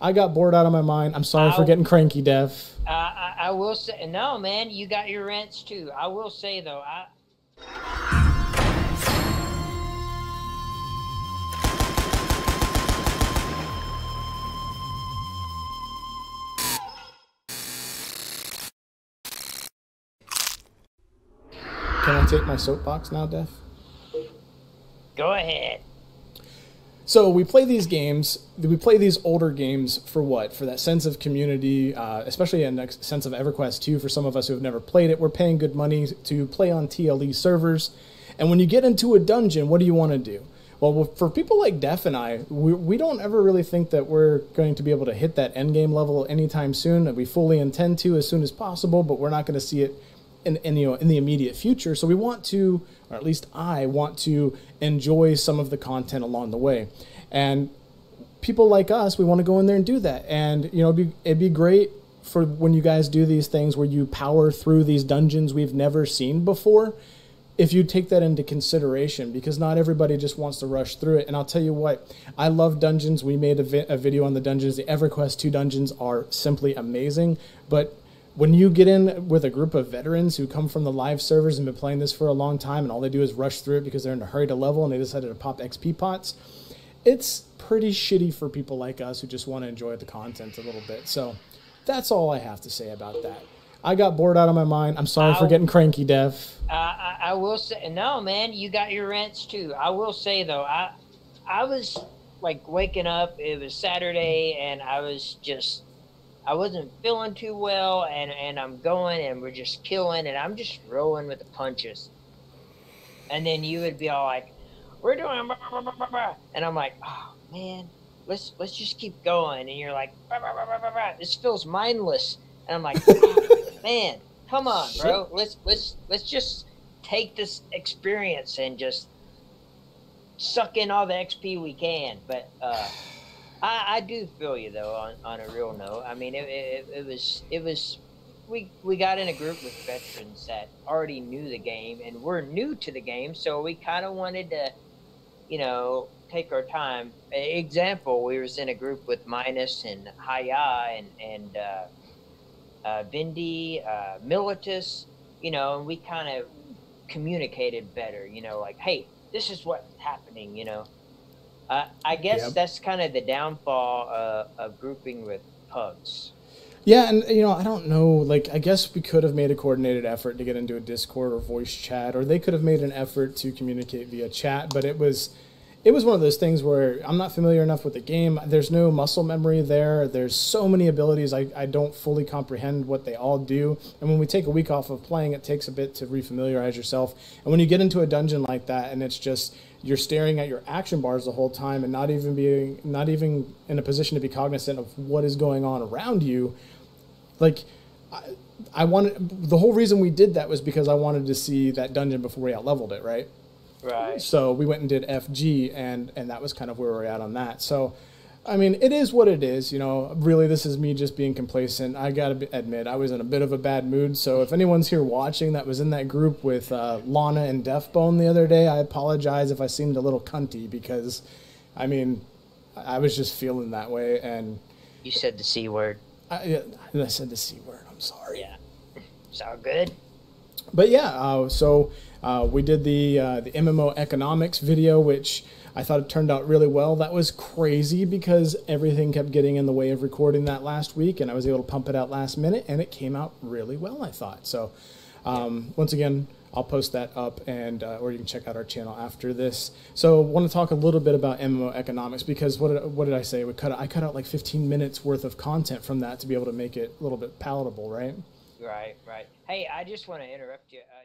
I got bored out of my mind. I'm sorry for I'll- getting cranky, Dev. Uh, I, I will say, no, man, you got your rents too. I will say though, I Can I take my soapbox now, Dev? go ahead. So we play these games. We play these older games for what? For that sense of community, uh, especially a sense of EverQuest 2. For some of us who have never played it, we're paying good money to play on TLE servers. And when you get into a dungeon, what do you want to do? Well, for people like Def and I, we, we don't ever really think that we're going to be able to hit that end game level anytime soon. We fully intend to as soon as possible, but we're not going to see it in, in, you know, in the immediate future. So we want to, or at least I want to enjoy some of the content along the way. And people like us, we want to go in there and do that. And you know, it'd be, it'd be great for when you guys do these things where you power through these dungeons we've never seen before. If you take that into consideration, because not everybody just wants to rush through it. And I'll tell you what, I love dungeons. We made a, vi- a video on the dungeons. The EverQuest 2 dungeons are simply amazing. But when you get in with a group of veterans who come from the live servers and been playing this for a long time, and all they do is rush through it because they're in a hurry to level and they decided to pop XP pots, it's pretty shitty for people like us who just want to enjoy the content a little bit. So that's all I have to say about that. I got bored out of my mind. I'm sorry for getting cranky, Dev. Uh, I, I will say, no, man, you got your rents too. I will say though, I I was like waking up. It was Saturday, and I was just I wasn't feeling too well, and and I'm going, and we're just killing, and I'm just rolling with the punches. And then you would be all like, "We're doing," blah, blah, blah, blah, blah," and I'm like, "Oh man, let's let's just keep going." And you're like, blah, blah, blah, blah, blah, blah. "This feels mindless," and I'm like, "Oh, "Man, come on, bro. Let's let's let's just take this experience and just suck in all the XP we can." But uh, I, I do feel you though on, on a real note. I mean, it, it, it was it was we we got in a group with veterans that already knew the game and we're new to the game, so we kind of wanted to, you know, take our time. Example: we was in a group with Minus and Haya and and uh, uh, Vindy, uh, Militus, you know, and we kind of communicated better. You know, like, hey, this is what's happening. You know. Uh, I guess Yep. that's kind of the downfall uh, of grouping with pugs. Yeah, and you know, I don't know. Like, I guess we could have made a coordinated effort to get into a Discord or voice chat, or they could have made an effort to communicate via chat. But it was, it was one of those things where I'm not familiar enough with the game. There's no muscle memory there. There's so many abilities. I, I don't fully comprehend what they all do. And when we take a week off of playing, it takes a bit to refamiliarize yourself. And when you get into a dungeon like that, and it's just you're staring at your action bars the whole time and not even being not even in a position to be cognizant of what is going on around you like I, I wanted the whole reason we did that was because I wanted to see that dungeon before we out leveled it, right? Right. So we went and did FG, and and that was kind of where we're at on that. So, I mean, it is what it is. You know, really, this is me just being complacent. I gotta admit, I was in a bit of a bad mood. So if anyone's here watching that was in that group with uh, Lana and Defbone the other day, I apologize if I seemed a little cunty because, I mean, I I was just feeling that way, and You said the c word. I, I said the c word. I'm sorry. Yeah. It's all good. But yeah, uh, so uh, we did the uh, the MMO economics video, which I thought it turned out really well. That was crazy because everything kept getting in the way of recording that last week, and I was able to pump it out last minute, and it came out really well. I thought so. Um, once again, I'll post that up, and uh, or you can check out our channel after this. So, want to talk a little bit about MMO economics because what did, what did I say? We cut I cut out like 15 minutes worth of content from that to be able to make it a little bit palatable, right? Right, right. Hey, I just want to interrupt you. Uh,